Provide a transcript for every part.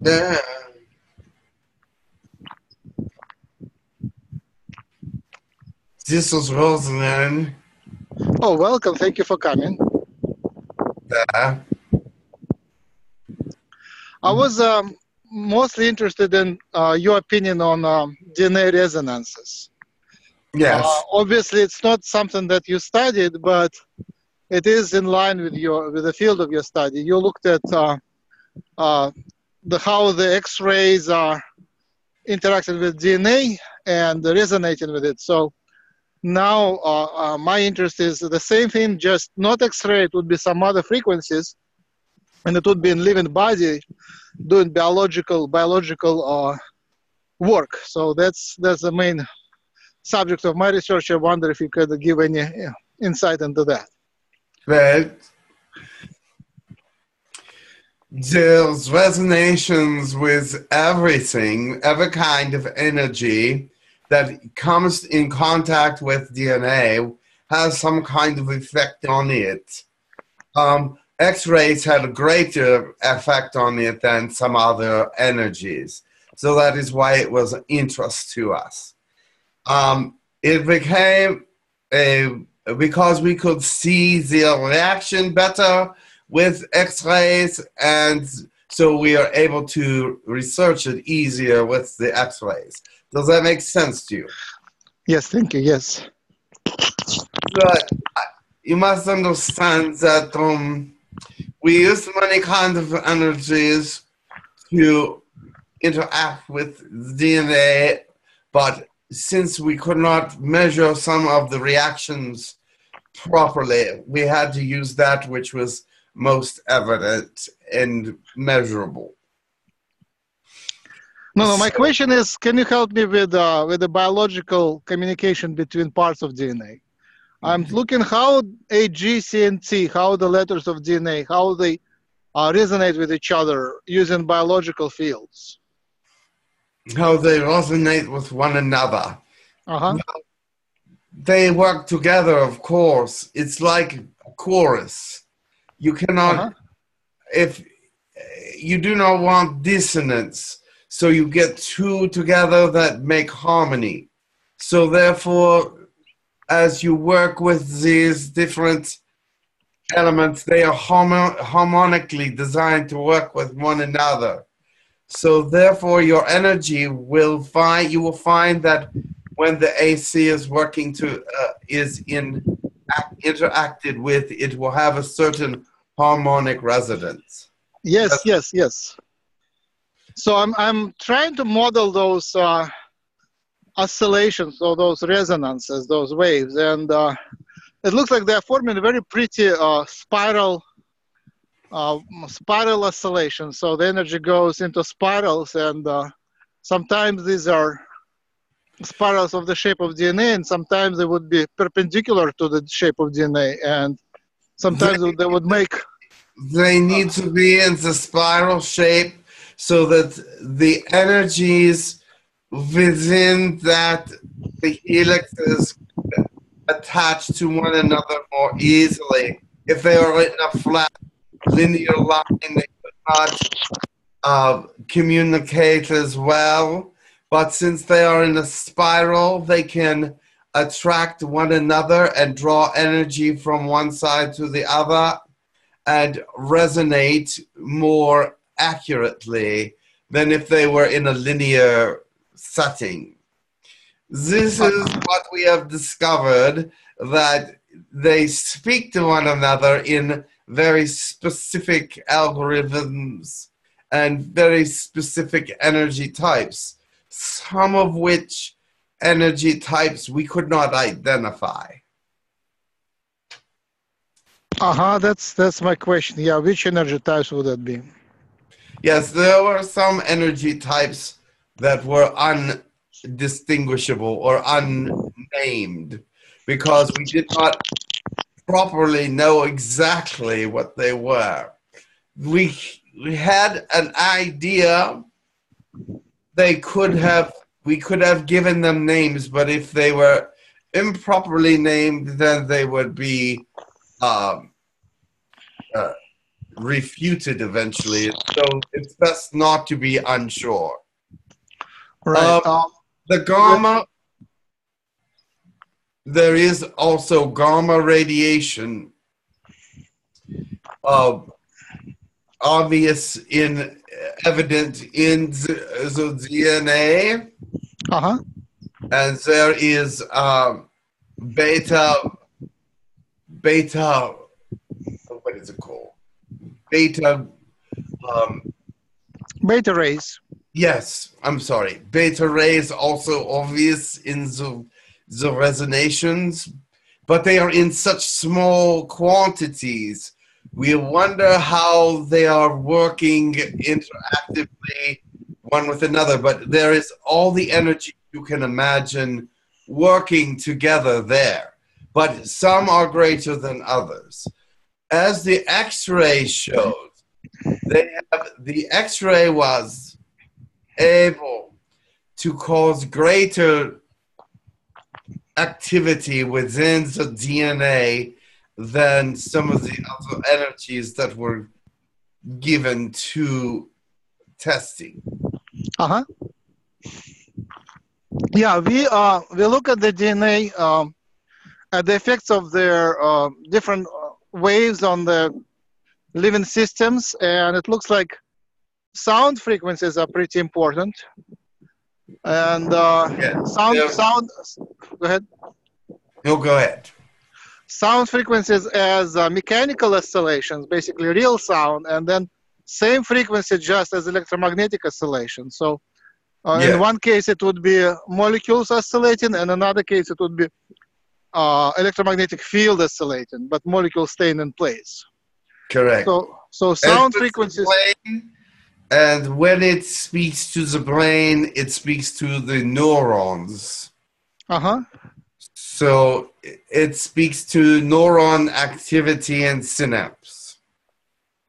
This is Rosalind. Oh, welcome. Thank you for coming. Yeah. I was um, mostly interested in uh, your opinion on um, DNA resonances. Yes. Uh, obviously, it's not something that you studied, but it is in line with your with the field of your study. You looked at uh, uh, the how the X-rays are interacting with DNA and resonating with it. So now uh, uh, my interest is the same thing, just not X-ray. It would be some other frequencies, and it would be in living body doing biological biological uh, work. So that's that's the main subject of my research. I wonder if you could give any uh, insight into that. Right. There's resonations with everything, every kind of energy that comes in contact with DNA has some kind of effect on it. Um, X-rays had a greater effect on it than some other energies. So that is why it was an interest to us. Um, it became a because we could see the reaction better with X-rays, and so we are able to research it easier with the X-rays. Does that make sense to you? Yes, thank you. Yes. But you must understand that um, we use many kinds of energies to interact with DNA, but since we could not measure some of the reactions properly, we had to use that which was most evident and measurable. No, no. My question is, can you help me with uh, with the biological communication between parts of DNA? I'm looking how A, G, C, and T, how the letters of DNA, how they uh, resonate with each other using biological fields. How they resonate with one another. Uh-huh. They work together, of course. It's like a chorus. You cannot, Uh-huh. if you do not want dissonance, so you get two together that make harmony. So, therefore, as you work with these different elements, they are harmo- harmonically designed to work with one another. So, therefore, your energy will find you will find that when the AC is working to uh, is in act, interacted with, it will have a certain harmonic resonance. Yes, That's- yes, yes. So I'm I'm trying to model those uh, oscillations or those resonances, those waves, and uh, it looks like they're forming a very pretty uh, spiral uh, spiral oscillation. So the energy goes into spirals, and uh, sometimes these are spirals of the shape of DNA, and sometimes they would be perpendicular to the shape of DNA, and sometimes they would make They need to be in the spiral shape so that the energies within that the helixes attach to one another more easily. If they are in a flat linear line, they could not uh, communicate as well. But since they are in a spiral, they can attract one another and draw energy from one side to the other and resonate more accurately than if they were in a linear setting. This is what we have discovered that they speak to one another in very specific algorithms and very specific energy types, some of which energy types we could not identify. Uh-huh that's that's my question yeah which energy types would that be Yes, there were some energy types that were undistinguishable or unnamed because we did not properly know exactly what they were. We, we had an idea they could have we could have given them names, but if they were improperly named, then they would be um, uh, refuted eventually. So it's best not to be unsure. Right. Um, the gamma, there is also gamma radiation, uh, obvious in evident in the, the DNA, uh huh. and there is um, beta, beta, what is it called? Beta. Um, Beta rays. Yes, I'm sorry. Beta rays also obvious in the the resonations, but they are in such small quantities. We wonder how they are working interactively one with another, but there is all the energy you can imagine working together there. But some are greater than others. As the X-ray showed, they have the X-ray was able to cause greater activity within the DNA than some of the other energies that were given to testing. Uh huh. Yeah, we uh we look at the DNA um, at the effects of their uh, different uh, waves on the living systems, and it looks like sound frequencies are pretty important. And uh, Yeah. sound Yeah. sound. Go ahead. No, go ahead. sound frequencies as uh, mechanical oscillations, basically real sound, and then same frequency just as electromagnetic oscillation. So uh, Yeah. in one case it would be molecules oscillating, and another case it would be uh, electromagnetic field oscillating, but molecules staying in place. Correct. So so sound frequencies. brain, and when it speaks to the brain, it speaks to the neurons. Uh huh. So it- it speaks to neuron activity and synapse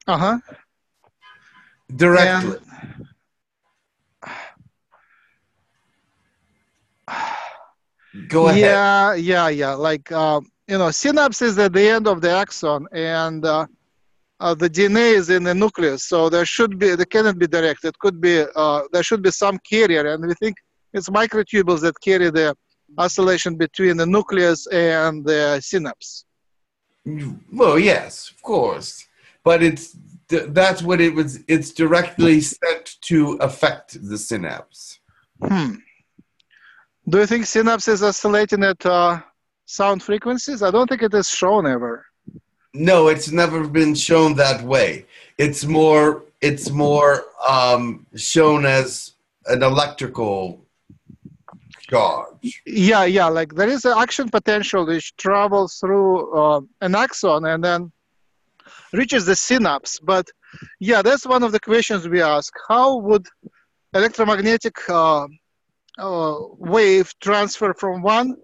Uh huh. directly. Go ahead. Yeah, yeah, yeah. Like uh, you know, synapse is at the end of the axon, and uh, uh, the DNA is in the nucleus. So there should be, they cannot be direct. It could be, uh, there should be some carrier, and we think it's microtubules that carry the oscillation between the nucleus and the synapse. Well, yes, of course, but it's that's what it was. It's directly sent to affect the synapse. Hmm. Do you think synapse is oscillating at uh, sound frequencies? I don't think it is shown ever. No, it's never been shown that way. It's more it's more um, shown as an electrical charge. Yeah, yeah. Like there is an action potential which travels through uh, an axon and then reaches the synapse. But yeah, that's one of the questions we ask. How would electromagnetic uh, uh, wave transfer from one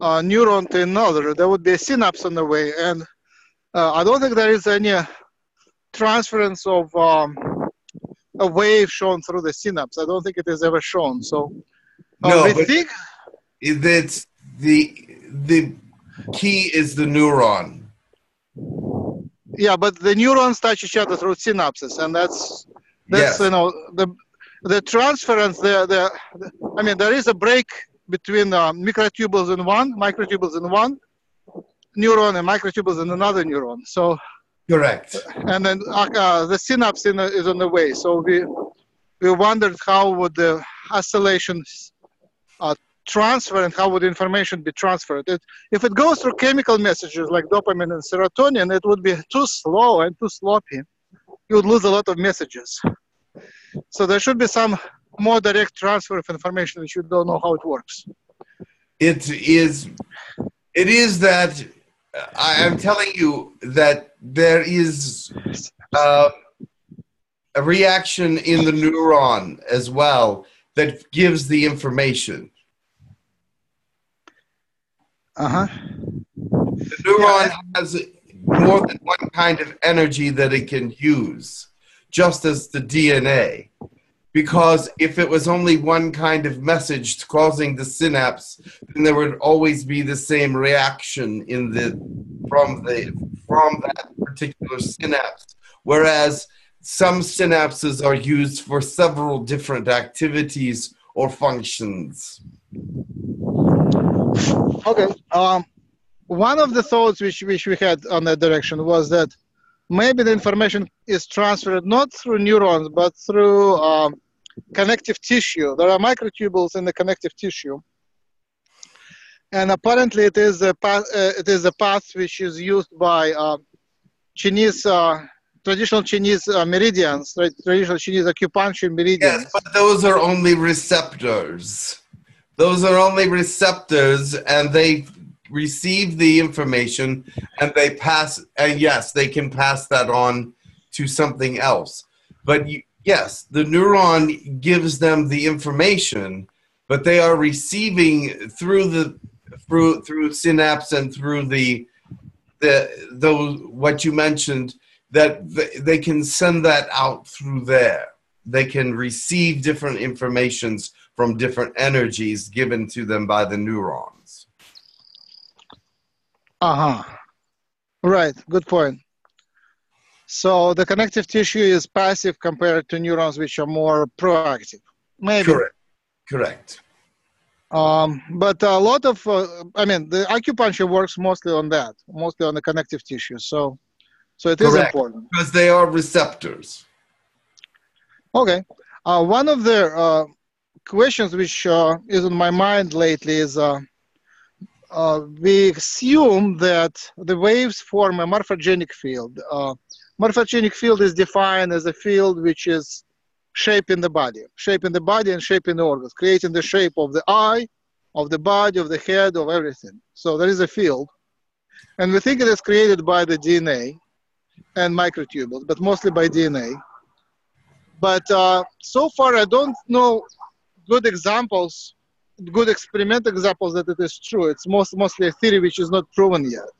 uh, neuron to another? There would be a synapse on the way, and uh, I don't think there is any transference of um, a wave shown through the synapse. I don't think it is ever shown. So uh, No, we think It's the the key is the neuron. Yeah, but the neurons touch each other through synapses, and that's that's Yes. you know the the transference. The, the I mean there is a break between uh, microtubules in one, microtubules in one neuron, and microtubules in another neuron. So Correct. and then uh, uh, the synapse in, is on the way. So we we wondered how would the oscillations uh, transfer and how would information be transferred. It, if it goes through chemical messages like dopamine and serotonin, it would be too slow and too sloppy. You would lose a lot of messages. So there should be some more direct transfer of information which you don't know how it works. It is it is that I am telling you that there is uh, a reaction in the neuron as well that gives the information. Uh huh. The neuron has more than one kind of energy that it can use, just as the DNA. Because if it was only one kind of message causing the synapse, then there would always be the same reaction in the from the from that particular synapse whereas some synapses are used for several different activities or functions. Okay. Um, one of the thoughts which, which we had on that direction was that maybe the information is transferred not through neurons but through um, connective tissue. There are microtubules in the connective tissue, and apparently it is a path. Uh, it is a path which is used by uh, Chinese. Uh, traditional Chinese uh, meridians, right? traditional Chinese acupuncture meridians. Yes, but those are only receptors. Those are only receptors, and they receive the information and they pass and yes they can pass that on to something else. But you, yes the neuron gives them the information but they are receiving through the through through synapse and through the the those what you mentioned that they can send that out through there. They can receive different informations from different energies given to them by the neuron uh-huh. Right, good point. So the connective tissue is passive compared to neurons which are more proactive. Maybe. Correct. Correct. Um, but a lot of, uh, I mean, the acupuncture works mostly on that, mostly on the connective tissue. So, so it is Correct. important because they are receptors. Okay. Uh, one of the uh, questions which uh, is on my mind lately is uh, we assume that the waves form a morphogenic field. Uh, morphogenic field is defined as a field which is shaping the body, shaping the body and shaping the organs, creating the shape of the eye, of the body, of the head, of everything. So there is a field. And we think it is created by the DNA and microtubules, but mostly by DNA. But uh, so far, I don't know good examples good experiment examples that it is true. It's most, mostly a theory which is not proven yet.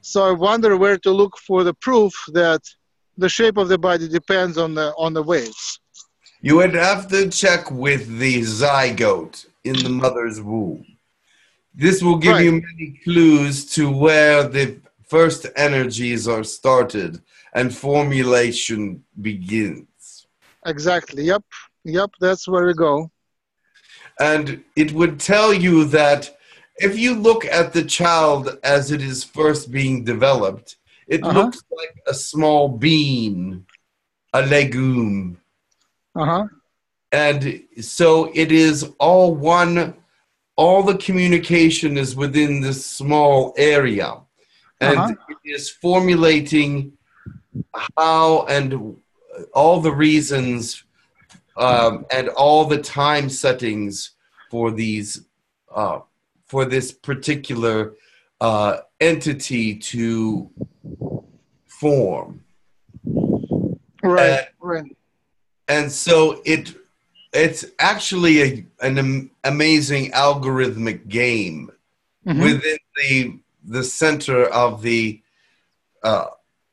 So I wonder where to look for the proof that the shape of the body depends on the on the waves. You would have to check with the zygote in the mother's womb. This will give right. you many clues to where the first energies are started and formulation begins. Exactly. Yep. Yep. That's where we go and it would tell you that if you look at the child as it is first being developed, it uh-huh. looks like a small bean, a legume. Uh-huh. And so it is all one, all the communication is within this small area. And uh-huh. it is formulating how and all the reasons um, and all the time settings for these uh, for this particular uh, entity to form. Right. And, right. And so it it's actually a, an amazing algorithmic game mm-hmm. within the the center of the uh,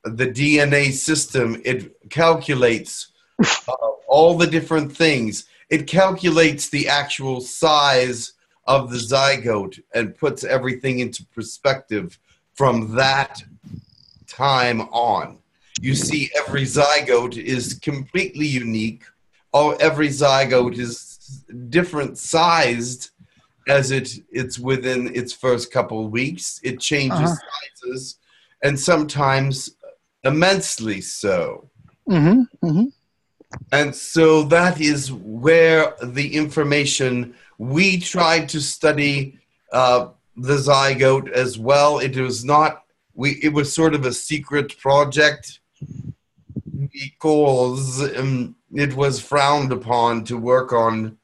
the DNA system. It calculates uh, all the different things. It calculates the actual size of the zygote and puts everything into perspective from that time on. You see, every zygote is completely unique. Oh, every zygote is different sized as it it's within its first couple of weeks. It changes uh-huh. sizes, and sometimes immensely so. Mm-hmm. Mm-hmm. And so that is where the information we tried to study uh, the zygote as well. It was not we. It was sort of a secret project because um, it was frowned upon to work on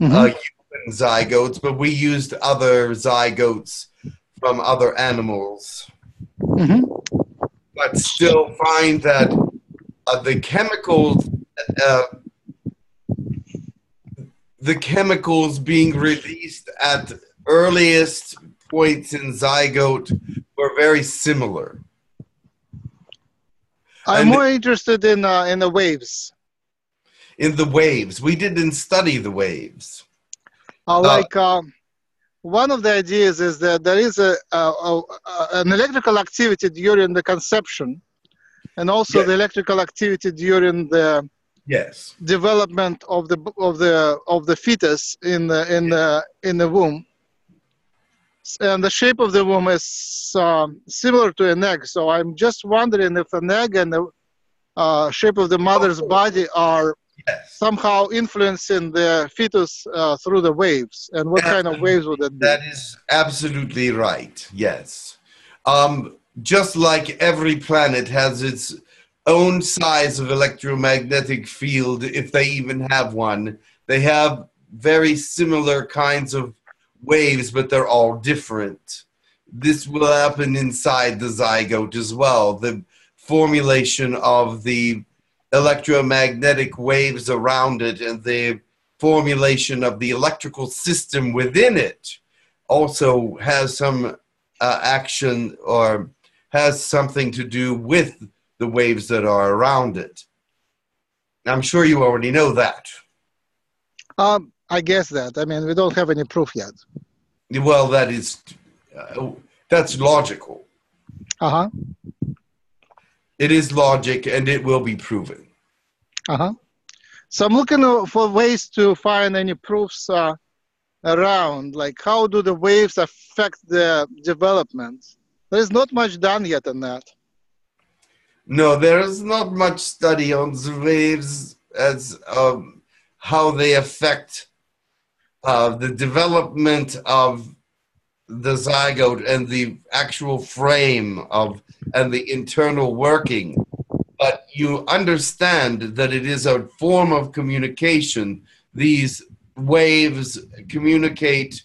mm-hmm. uh, human zygotes, but we used other zygotes from other animals. Mm-hmm. But still find that uh, the chemicals uh, the chemicals being released at earliest points in zygote were very similar. I'm and more interested in uh, in the waves. In the waves, we didn't study the waves. Uh, like um, one of the ideas is that there is a, a, a, an electrical activity during the conception and also Yes. the electrical activity during the Yes. development of the of the of the fetus in the in the in the womb and the shape of the womb is um, similar to an egg so i'm just wondering if an egg and the uh, shape of the mother's body are Yes. somehow influencing the fetus uh, through the waves and what kind of waves would that be That is absolutely right. Yes. Um, just like every planet has its own size of electromagnetic field, if they even have one, they have very similar kinds of waves, but they're all different. This will happen inside the zygote as well. The formulation of the electromagnetic waves around it and the formulation of the electrical system within it also has some uh, action or has something to do with the waves that are around it. I'm sure you already know that. um, i guess that i mean we don't have any proof yet Well, that is uh, that's logical. uh-huh It is logic, and it will be proven. Uh-huh. So I'm looking uh, for ways to find any proofs uh, around, like how do the waves affect the development? There is not much done yet on that. No, there is not much study on the waves as um, how they affect uh, the development of the zygote and the actual frame of and the internal working. But you understand that it is a form of communication. These waves communicate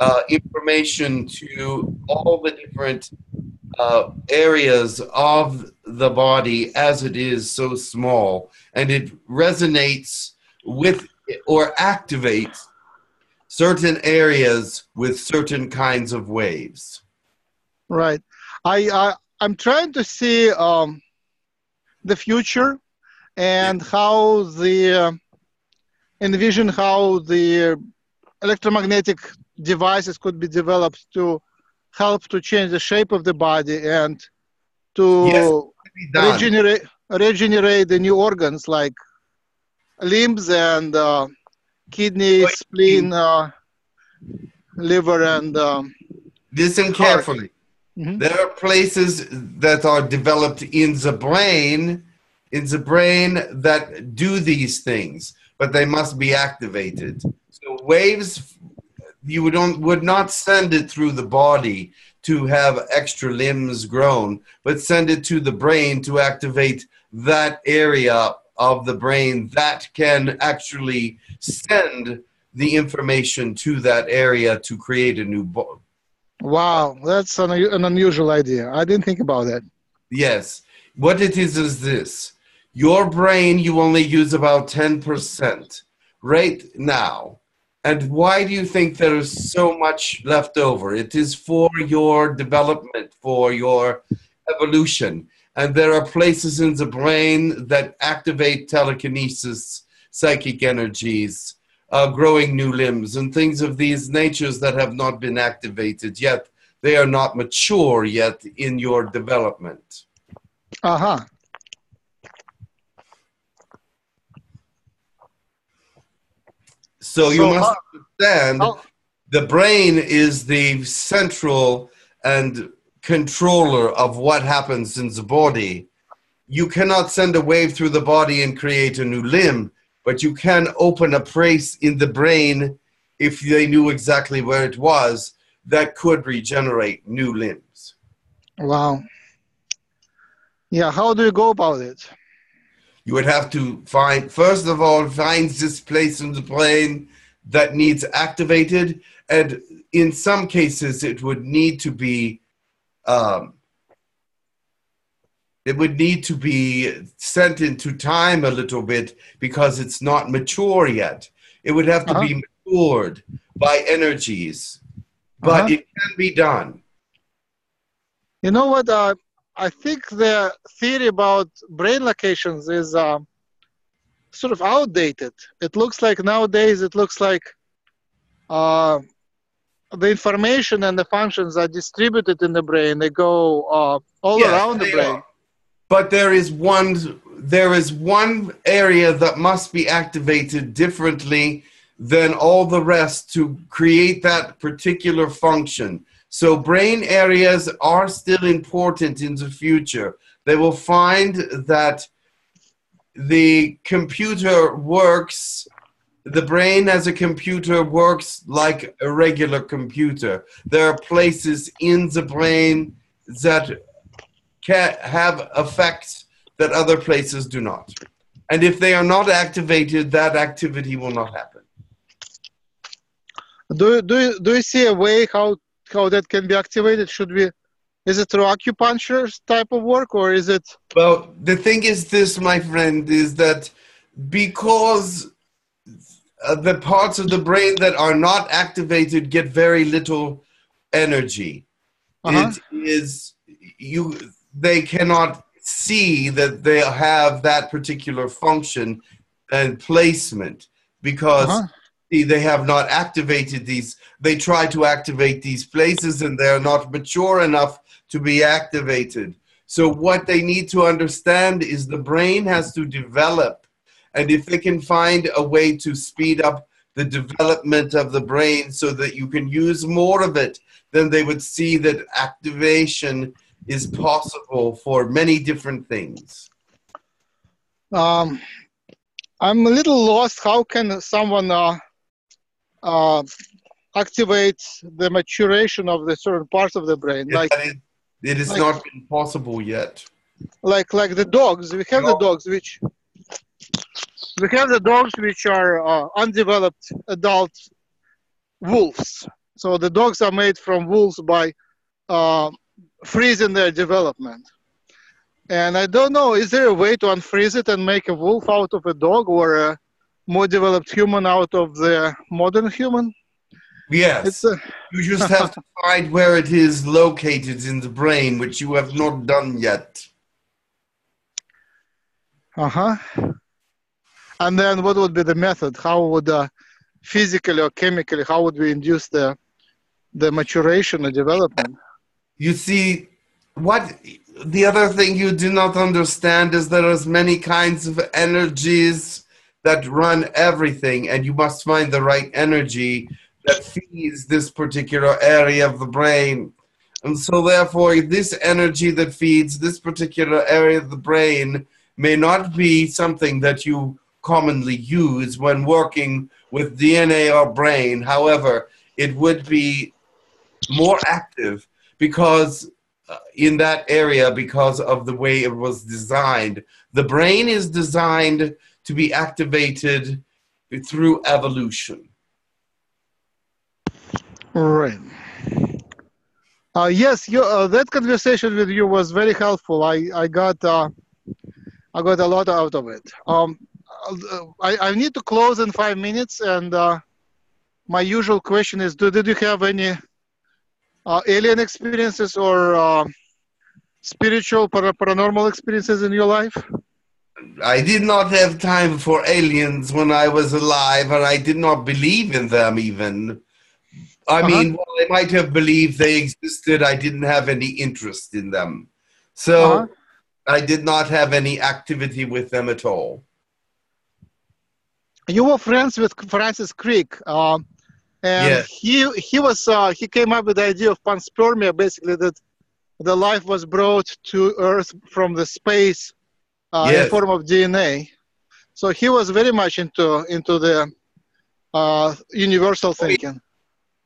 uh, information to all the different uh, areas of the body as it is so small, and it resonates with or activates certain areas with certain kinds of waves. Right. I, I I'm trying to see um, the future and how the uh, envision how the electromagnetic devices could be developed to help to change the shape of the body and to Yes. Regenerate regenerate the new organs like limbs and uh, kidney, Like- spleen, uh, liver, and um, Listen carefully. Mhm. There are places that are developed in the brain, in the brain that do these things, but they must be activated. So waves, you would on, would not send it through the body to have extra limbs grown, but send it to the brain to activate that area of the brain that can actually send the information to that area to create a new bo- wow, that's an, an unusual idea. I didn't think about that. Yes. What it is is this your brain, you only use about 10% right now. And why do you think there is so much left over? It is for your development, for your evolution. And there are places in the brain that activate telekinesis, psychic energies, uh, growing new limbs, and things of these natures that have not been activated yet. They are not mature yet in your development. Uh huh. So, you So must how- understand how- the brain is the central and controller of what happens in the body. You cannot send a wave through the body and create a new limb, but you can open a place in the brain if they knew exactly where it was that could regenerate new limbs. Wow. Yeah, how do you go about it? You would have to find, first of all, find this place in the brain that needs activated. And in some cases, it would need to be, um, it would need to be sent into time a little bit because it's not mature yet. It would have to be matured by energies, but Uh-huh. it can be done. You know what? Uh, I think the theory about brain locations is uh, sort of outdated. It looks like nowadays it looks like uh, the information and the functions are distributed in the brain. They go uh, all Yes, around the brain. are. but there is one there is one area that must be activated differently than all the rest to create that particular function. So brain areas are still important in the future. They will find that the computer works the brain as a computer works like a regular computer. There are places in the brain that can have effects that other places do not. And if they are not activated, that activity will not happen. Do do do you see a way how how that can be activated? Should we? Is it through acupuncture type of work, or is it? Well, the thing is this, my friend, is that because uh, the parts of the brain that are not activated get very little energy. Uh-huh. It is you. They cannot see that they have that particular function and placement because Uh-huh. They have not activated these. They try to activate these places and they're not mature enough to be activated. So, what they need to understand is the brain has to develop. And if they can find a way to speed up the development of the brain so that you can use more of it, then they would see that activation is possible for many different things. Um, I'm a little lost. How can someone uh, uh, activate the maturation of the certain parts of the brain? Like That is- it has like- not been possible yet. like like the dogs. We have the dogs which we have the dogs which are uh, undeveloped adult wolves. So the dogs are made from wolves by uh, freezing their development. And I don't know, is there a way to unfreeze it and make a wolf out of a dog or a more developed human out of the modern human? Yes. A, You just have to find where it is located in the brain, which you have not done yet. Uh-huh. And then what would be the method? How would uh, physically or chemically, how would we induce the the maturation or development? You see, what the other thing you do not understand is there is many kinds of energies that run everything, and you must find the right energy that feeds this particular area of the brain. And so, therefore, this energy that feeds this particular area of the brain may not be something that you commonly use when working with DNA or brain. However, it would be more active because uh, in that area because of the way it was designed. The brain is designed to be activated through evolution. Right. Uh, yes, you, uh, that conversation with you was very helpful. I, I got uh, I got a lot out of it. Um, uh, I, I need to close in five minutes, and uh, my usual question is: Do did you have any uh, alien experiences or spiritual para- paranormal experiences in your life? I did not have time for aliens when I was alive, and I did not believe in them even. I Uh-huh. mean, I might have believed they existed, I didn't have any interest in them. So Uh-huh. I did not have any activity with them at all. you were friends with Francis Crick, um, and Yes. he he was uh, he came up with the idea of panspermia, basically that the life was brought to Earth from the space uh, in form of DNA. So he was very much into into the uh, universal thinking.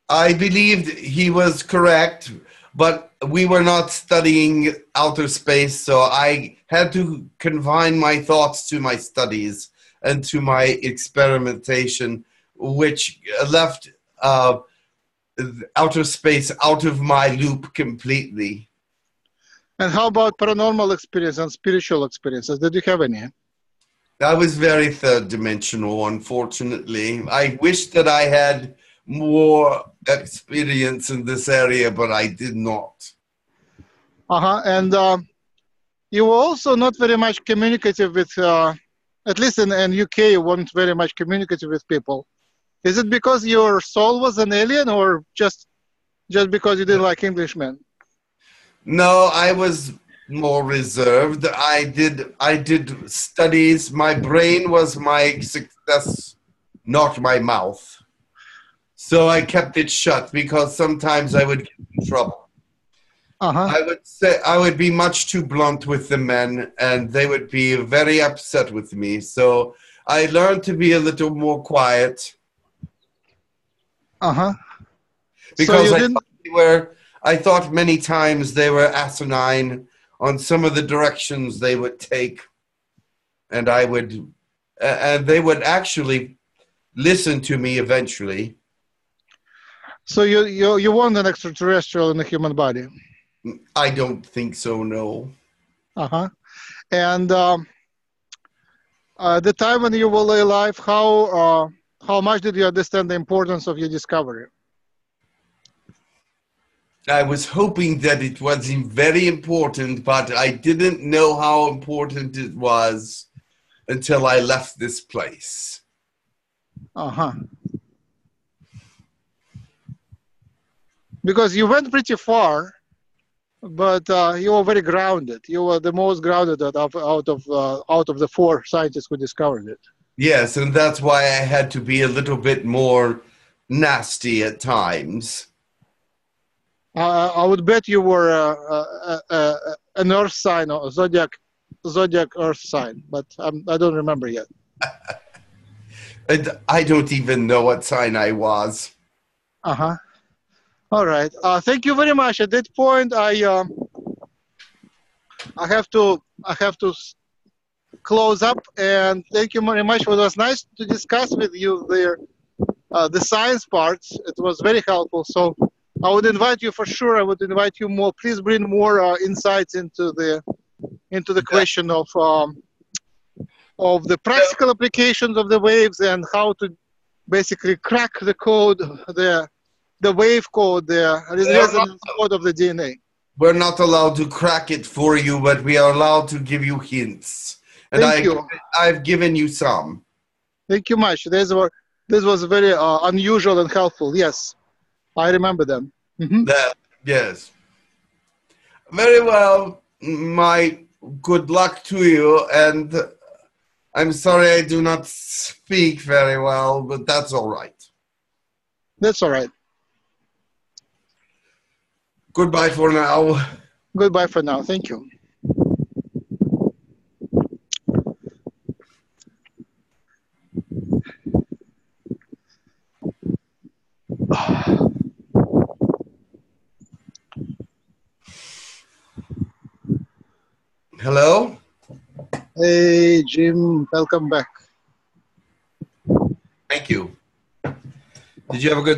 I believed he was correct, but we were not studying outer space, so I had to confine my thoughts to my studies and to my experimentation, which left uh, outer space out of my loop completely. And how about paranormal experience and spiritual experiences? Did you have any? I was very third dimensional, unfortunately. I wish that I had more experience in this area, but I did not. Uh-huh. And uh, you were also not very much communicative with, uh, at least in, in UK, you weren't very much communicative with people. Is it because your soul was an alien, or just just because you didn't like Englishmen? No, I was more reserved. I did I did studies. My brain was my success, not my mouth. So I kept it shut because sometimes I would get in trouble. Uh-huh. I would say I would be much too blunt with the men, and they would be very upset with me. So I learned to be a little more quiet Uh-huh. because you I didn't- were. I thought many times they were asinine on some of the directions they would take, and I would, a- and they would actually listen to me eventually. So you you you want an extraterrestrial in a human body. I don't think so. No. Uh-huh. And um, uh, the time when you were alive, how uh, how much did you understand the importance of your discovery? I was hoping that it was very important, but I didn't know how important it was until I left this place. Uh-huh. Because you went pretty far, but uh, you were very grounded. You were the most grounded out of out of uh, out of the four scientists who discovered it. Yes, and that's why I had to be a little bit more nasty at times. Uh, I would bet you were uh, uh, uh, uh, an Earth sign or zodiac zodiac Earth sign, but um, I don't remember yet. And I don't even know what sign I was. Uh huh. All right. Uh, thank you very much. At that point, I um, I have to I have to close up and thank you very much. It was nice to discuss with you there uh, the science parts. It was very helpful. So I would invite you for sure. I would invite you more. Please bring more uh, insights into the into the question of um, of the practical applications of the waves and how to basically crack the code the the wave code the resonance code of the DNA. We're not allowed to crack it for you, but we are allowed to give you hints. And Thank I, you. I've given you some. Thank you much. This was, this was very uh, unusual and helpful. Yes, I remember them. Mhm. That yes. Very well. My good luck to you, and I'm sorry I do not speak very well, but that's all right. That's all right. Goodbye for now. Goodbye for now. Thank you. Hello. Hey, Jim. Welcome back. Thank you. Did you have a good